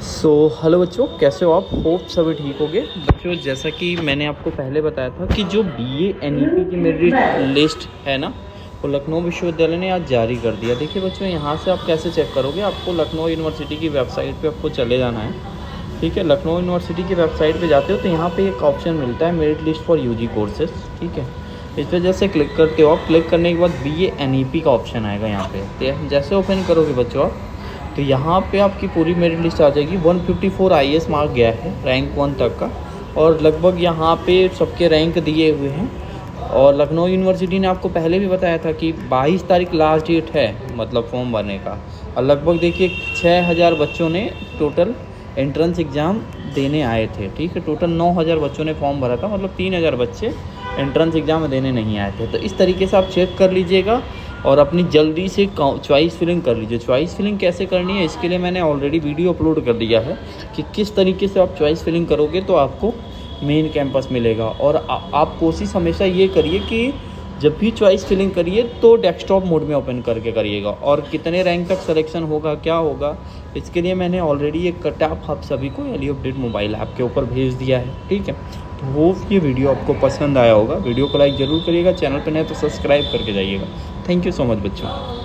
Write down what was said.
सो so, hello बच्चों कैसे हो आप? होप सभी ठीक होगे। बच्चों जैसा कि मैंने आपको पहले बताया था कि जो B A N E P की मेरी लिस्ट है ना वो लखनऊ विश्वविद्यालय ने आज जारी कर दिया। देखिए बच्चों यहाँ से आप कैसे चेक करोगे? आपको लखनऊ यूनिवर्सिटी की वेबसाइट पे आपको चले जाना है। ठीक है लखनऊ यूनिवर्सिटी की वेबसाइट पे जाते हो तो यहाँ पे एक ऑप्शन मिलता है merit list for UG courses ठीक है इस पर जैसे क्लिक करते हो आप क्लिक करने के बाद बी एन ई पी का ऑप्शन आएगा यहाँ पे। तो जैसे ओपन करोगे बच्चों आप तो यहाँ पे आपकी पूरी मेरिट लिस्ट आ जाएगी। 154 आईएएस मार्क गया है रैंक वन तक का। और लगभग यहाँ पे सबके रैंक दिए हुए हैं। और लखनऊ यूनिवर्सिटी ने आपको पहले भी बताया था कि 22 तारीख लास्ट डेट है मतलब फॉर्म भरने का। और लगभग देखिए 6000 बच्चों ने टोटल एंट्रेंस एग्ज़ाम देने आए थे, ठीक है? टोटल 9000 बच्चों ने फॉर्म भरा था मतलब 3000 बच्चे एंट्रेंस एग्ज़ाम देने नहीं आए थे। तो इस तरीके से आप चेक कर लीजिएगा। और अपनी जल्दी से चॉइस फिलिंग कर लीजिए। चॉइस फिलिंग कैसे करनी है? इसके लिए मैंने ऑलरेडी वीडियो अपलोड कर दिया है कि किस तरीके से आप चॉइस फिलिंग करोगे तो आपको मेन कैंपस मिलेगा। और आ, आप कोशिश हमेशा ये करिए कि जब भी चॉइस फिलिंग करिए तो डेस्कटॉप मोड में ओपन करके करिएगा। और कितने रैंक तक सिलेक्शन होगा, क्या होगा, इसके लिए मैंने ऑलरेडी एक कटअप आप सभी को एली अपडेट मोबाइल ऐप के ऊपर भेज दिया है, ठीक है? तो वो ये वीडियो आपको पसंद आया होगा। वीडियो को लाइक ज़रूर करिएगा चैनल पर नहीं तो सब्सक्राइब करके जाइएगा। थैंक यू सो मच बच्चों।